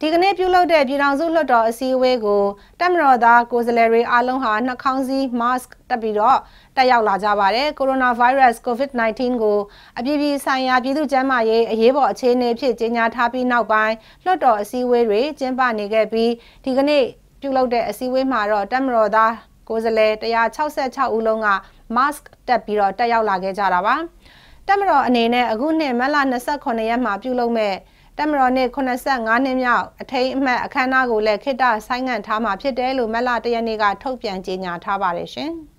ဒီကနေ့ပြုလုပ်တဲ့ပြည်ထောင်စုလွှတ်တော်အစည်းအဝေးကိုတက်မတော်သားကိုယ်စားလှယ်တွေအားလုံးဟာနှာခေါင်းစည်း mask တပ်ပြီးတော့တက်ရောက်လာကြပါတယ်ကိုရိုနာဗိုင်းရပ်စ် COVID-19 ကိုအပြည်ပြည်ဆိုင်ရာပြည်သူ့ကျန်းမာရေးအရေးပေါ်အခြေအနေဖြစ်ကြေညာထားပြီးနောက်ပိုင်းလွှတ်တော်အစည်းအဝေးတွေကျင်းပနေခဲ့ပြီးဒီကနေ့ပြုလုပ်တဲ့အစည်းအဝေးမှာတော့တက်မတော်သားကိုယ်စားလှယ်166ဦးလုံးက mask တက်ပြီးတော့တက်ရောက်လာခဲ့ကြတာပါတက်မတော်အနေနဲ့အခုနှစ်မတ်လ29ရက်မှာပြုလုပ်မဲ့ တမတော်နှစ်85နှစ်မြောက်အထိမ်းအမှတ်အခမ်းအနားကိုလည်းခေတ္တဆိုင်းငံ့ထားမှာဖြစ်တယ်လို့မက်လာတရနေ့ကထုတ်ပြန်ကြေညာထားပါတယ်ရှင်။